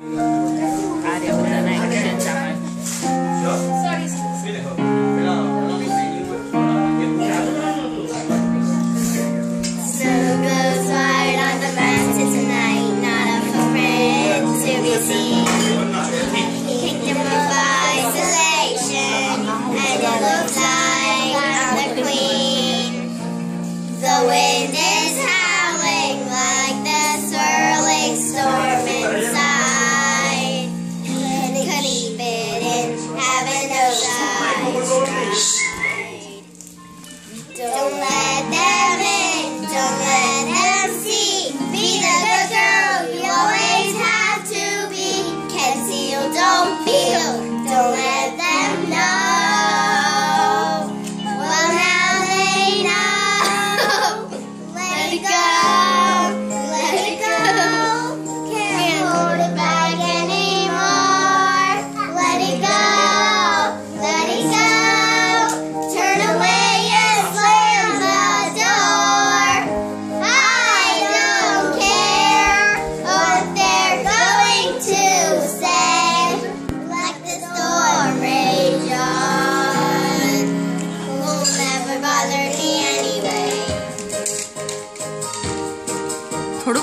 Yeah.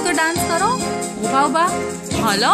के dance करो। उबा उबा। हेलो।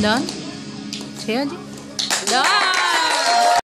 Done? Here? Done!